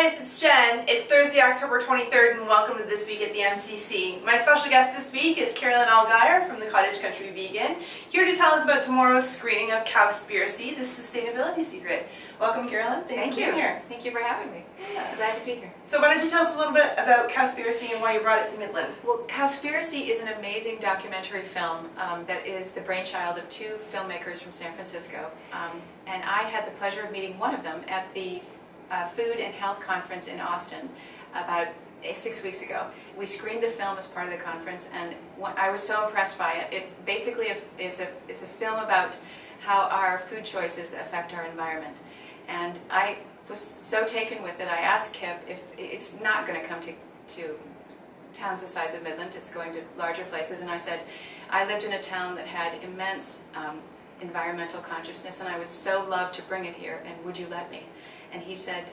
guys, it's Jen. It's Thursday, October 23rd, and welcome to This Week at the MCC. My special guest this week is Carolyn Allgaier from the Cottage Country Vegan, here to tell us about tomorrow's screening of Cowspiracy, the Sustainability Secret. Welcome, Carolyn. Thanks Thank for you. being here. Thank you for having me. Yeah. Glad to be here. So why don't you tell us a little bit about Cowspiracy and why you brought it to Midland? Well, Cowspiracy is an amazing documentary film um, that is the brainchild of two filmmakers from San Francisco. Um, and I had the pleasure of meeting one of them at the uh, Food and Health Conference in Austin about eh, six weeks ago. We screened the film as part of the conference, and I was so impressed by it. It basically is a, it's a film about how our food choices affect our environment. And I was so taken with it, I asked Kip if it's not going to come to, to towns the size of Midland, it's going to larger places. And I said, I lived in a town that had immense um, environmental consciousness, and I would so love to bring it here, and would you let me? And he said,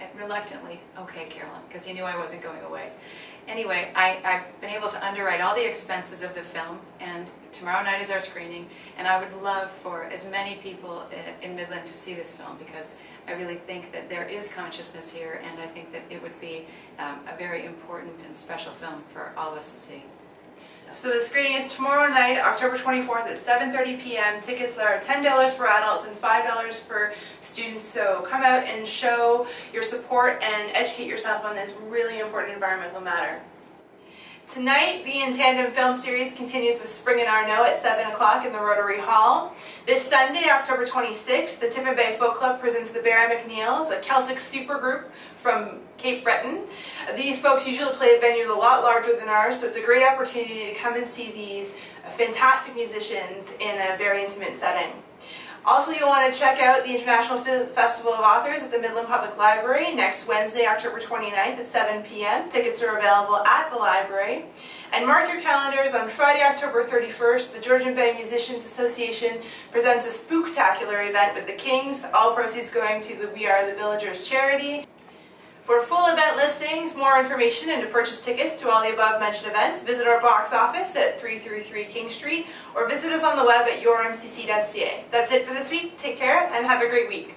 eh, reluctantly, okay, Carolyn, because he knew I wasn't going away. Anyway, I, I've been able to underwrite all the expenses of the film, and tomorrow night is our screening, and I would love for as many people in Midland to see this film because I really think that there is consciousness here, and I think that it would be um, a very important and special film for all of us to see. So the screening is tomorrow night, October 24th at 7.30 p.m. Tickets are $10 for adults and $5 for students. So come out and show your support and educate yourself on this really important environmental matter. Tonight, the In Tandem film series continues with Spring and Arnaud at 7 o'clock in the Rotary Hall. This Sunday, October 26th, the Tiffin Bay Folk Club presents the Barra MacNeils, a Celtic supergroup from Cape Breton. These folks usually play at venues a lot larger than ours, so it's a great opportunity to come and see these fantastic musicians in a very intimate setting. Also, you'll want to check out the International Fe- Festival of Authors at the Midland Public Library next Wednesday, October 29th at 7 p.m. Tickets are available at the library. And mark your calendars on Friday, October 31st, the Georgian Bay Musicians Association presents a spooktacular event with the Kings, all proceeds going to the We Are the Villagers charity. For full event listings, more information, and to purchase tickets to all the above mentioned events, visit our box office at 333 King Street or visit us on the web at yourmcc.ca. That's it for this week. Take care and have a great week.